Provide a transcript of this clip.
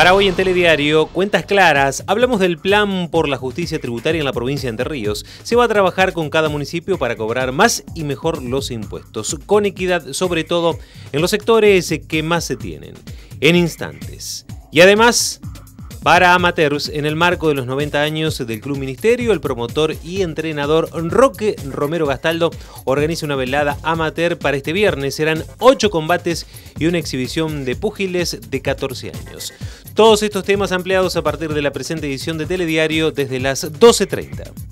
Para hoy en Telediario, cuentas claras, hablamos del plan por la justicia tributaria en la provincia de Entre Ríos. Se va a trabajar con cada municipio para cobrar más y mejor los impuestos, con equidad sobre todo en los sectores que más se tienen, en instantes. Y además, para amateurs, en el marco de los 90 años del Club Ministerio, el promotor y entrenador Roque Romero Gastaldo organiza una velada amateur para este viernes. Serán 8 combates y una exhibición de púgiles de 14 años. Todos estos temas ampliados a partir de la presente edición de Telediario desde las 12.30.